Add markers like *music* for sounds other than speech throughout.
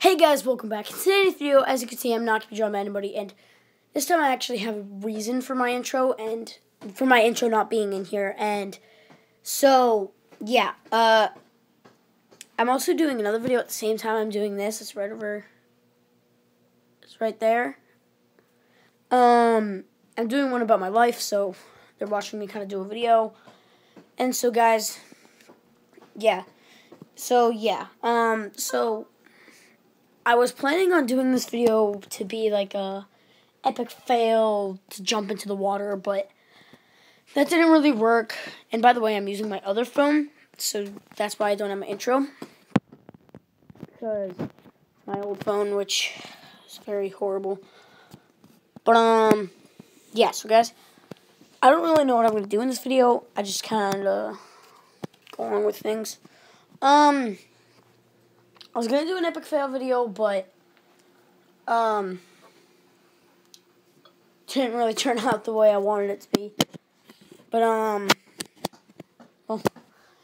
Hey guys, welcome back. In today's video, as you can see, I'm not going to be drawing anybody, and this time I actually have a reason for my intro, and for my intro not being in here, and so, yeah, uh, I'm also doing another video at the same time I'm doing this. It's right over, it's right there. Um, I'm doing one about my life, so they're watching me kind of do a video, and so guys, yeah, so yeah, um, so I was planning on doing this video to be like a epic fail to jump into the water, but that didn't really work. And by the way, I'm using my other phone, so that's why I don't have my intro. Because my old phone, which is very horrible. But, um, yeah, so guys, I don't really know what I'm going to do in this video. I just kind of go on with things. Um... I was gonna do an epic fail video, but um, didn't really *laughs* turn out the way I wanted it to be. But um, well,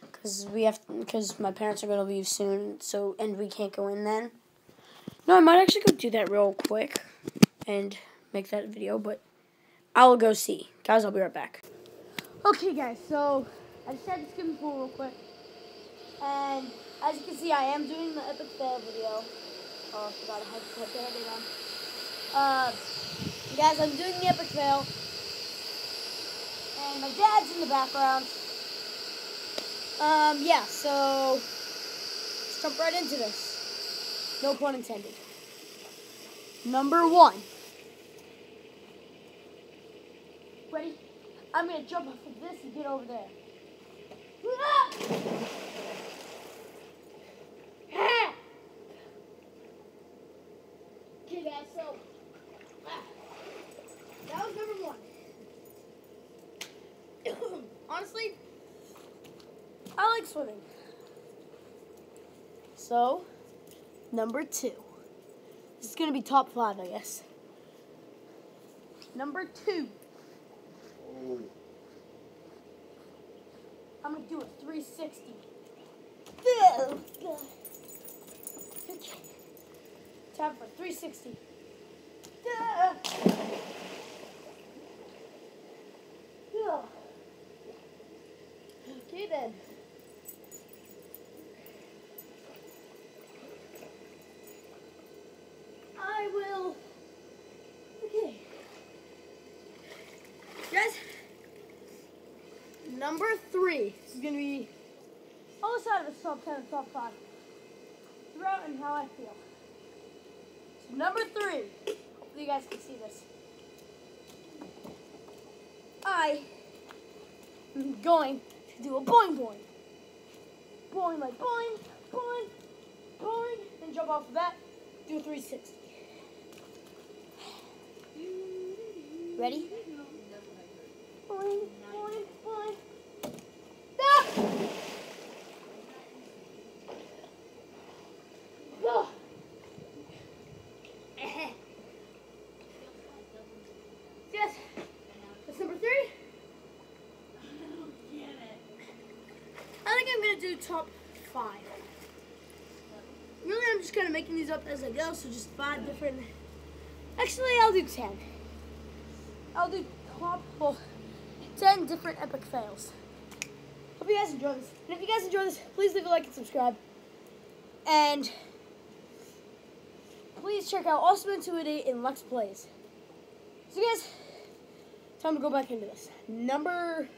because we have, because my parents are gonna leave soon, so and we can't go in then. No, I might actually go do that real quick and make that video, but I'll go see. Guys, I'll be right back. Okay, guys, so I just had to skim pool real quick, and. As you can see, I am doing the epic fail video. Oh, I forgot I had to put band on. Uh, guys, I'm doing the epic fail. And my dad's in the background. Um, yeah, so let's jump right into this. No pun intended. Number one. Ready? I'm gonna jump off of this and get over there. Ah! so ah, that was number one. Honestly, I like swimming. So, number two. This is gonna be top five, I guess. Number two. Oh. I'm gonna do a 360. Oh, God. Okay. Time for 360. Okay then. I will. Okay. Guys, number three is going to be all side of the top 10 and top 5 throughout and how I feel. So number three. Hopefully you guys can see this. I am going to do a boing boing. Boing like boing, boing, boing, and jump off of that, do a 360. Ready? boing, boing, boing. do top five. Really, I'm just kind of making these up as I go, so just five different. Actually, I'll do ten. I'll do top. four. 10 different epic fails. Hope you guys enjoy this. And if you guys enjoy this, please leave a like and subscribe. And please check out Awesome Intuity and Lux Plays. So guys, time to go back into this. Number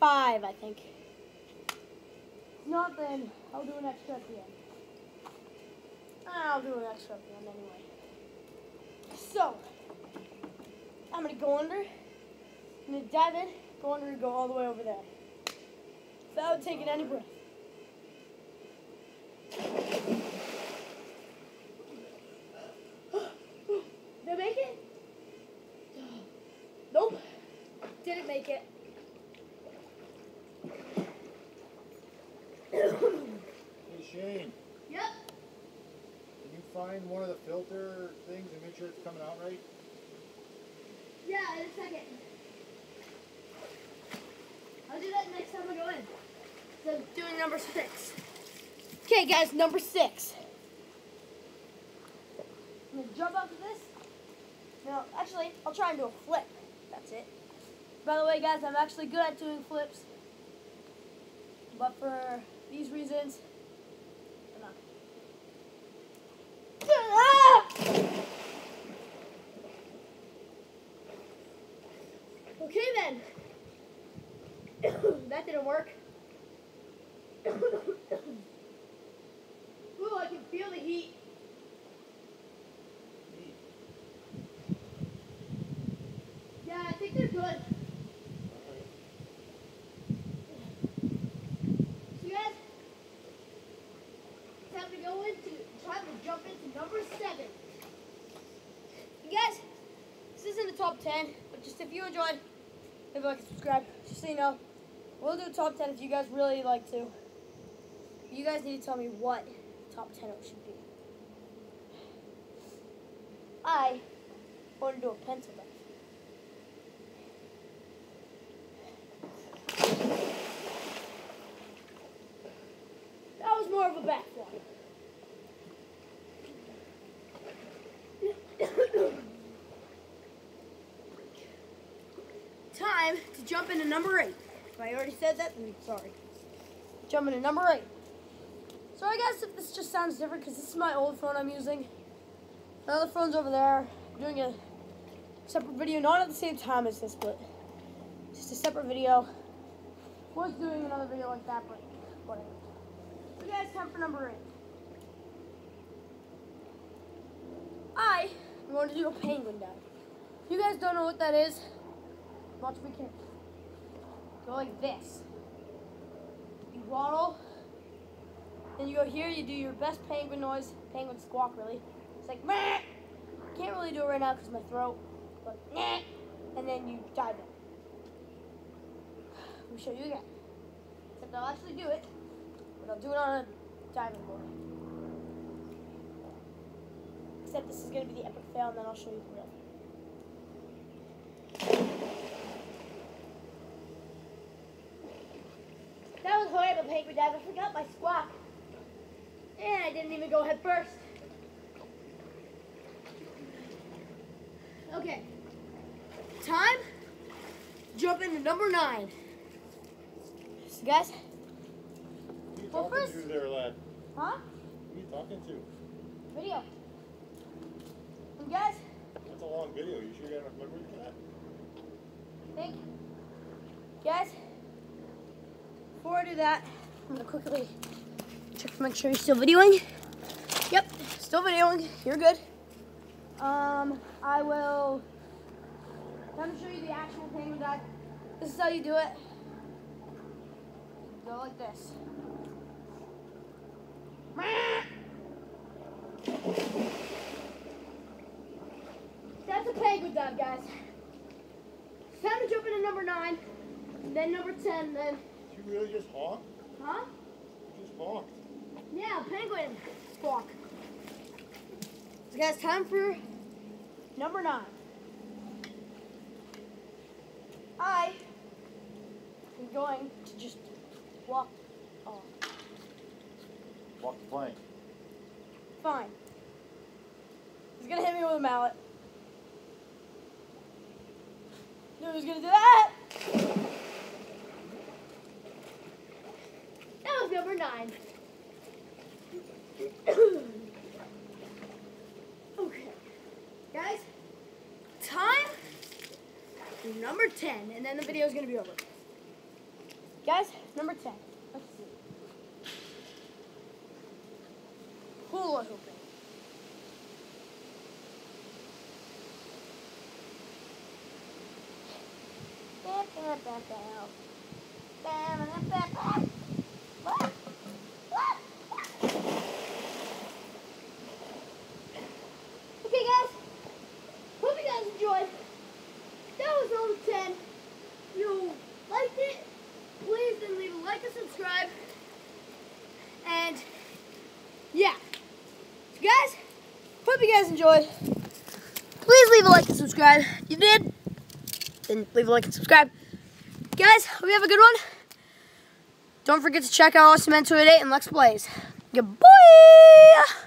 five, I think. Not then, I'll do an extra at the end. I'll do an extra at the end anyway. So, I'm gonna go under. I'm going to dive in, go under, and go all the way over there. Without taking any breath. *gasps* Did I make it? *gasps* Nope. Didn't make it. Hey Shane. Yep. Can you find one of the filter things and make sure it's coming out right? Yeah, in a second. I'll do that next time I go in. So doing number six. Okay, guys, number six. I'm gonna jump off of this. No, actually, I'll try and do a flip. That's it. By the way, guys, I'm actually good at doing flips. But for these reasons, I'm not. Ah! Okay then. *coughs* that didn't work. *coughs* Ooh, I can feel the heat. Yeah, I think they're good. So guys, time to go into, time to jump into number seven. You guys, this isn't the top 10, but just if you enjoyed, leave a like and subscribe, just so you know. We'll do top 10 if you guys really like to. You guys need to tell me what top 10 it should be. I want to do a pencil dive. That was more of a back one. *coughs* Time to jump into number eight. If I already said that, then sorry. Jump into number eight. So I guess if this just sounds different because this is my old phone I'm using. My other phone's over there. I'm doing a separate video, not at the same time as this, but just a separate video. Was doing another video like that, but whatever. So guys, time for number eight. I going to do a penguin dive. If you guys don't know what that is, watch me carefully. Go like this. You waddle. Then you go here, you do your best penguin noise, penguin squawk really. It's like meh. Can't really do it right now because my throat. But meh. And then you dive in. Let me show you again. Except I'll actually do it, but I'll do it on a diving board. Except this is gonna be the epic fail, and then I'll show you the real. Horrible, dive. I forgot my squawk. And I didn't even go head first. Okay. Time. Jump into number nine. So guys, Who you Well, talking first- to there, lad? huh? Who are you talking to? Video. And guys, That's a long video. You sure you got enough memory for that? Thank you. Guys, before I do that, I'm gonna quickly check to make sure you're still videoing. Yep, still videoing. You're good. Um, I will. Me show you the actual penguin dive. This is how you do it. Go like this. That's a penguin dive, guys. Time to jump into number nine, then number ten, then Did you really just honk? huh? You just honked. Yeah, penguin squawk. So guys, time for number nine. I am going to just walk off. Walk the plank. Fine. He's gonna hit me with a mallet. No, he's gonna do that. That was number nine. *coughs* okay. Guys, time number 10, and then the video is gonna be over. Guys, number 10. Let's see. Hula guys. Hope you guys enjoyed. That was number 10. If you liked it, please then leave a like and subscribe. And yeah. So guys, hope you guys enjoyed. Please leave a like and subscribe. If you did, then leave a like and subscribe. Guys, hope you have a good one. Don't forget to check out Awesome Mentor 8 and Lex Blaze. Goodbye!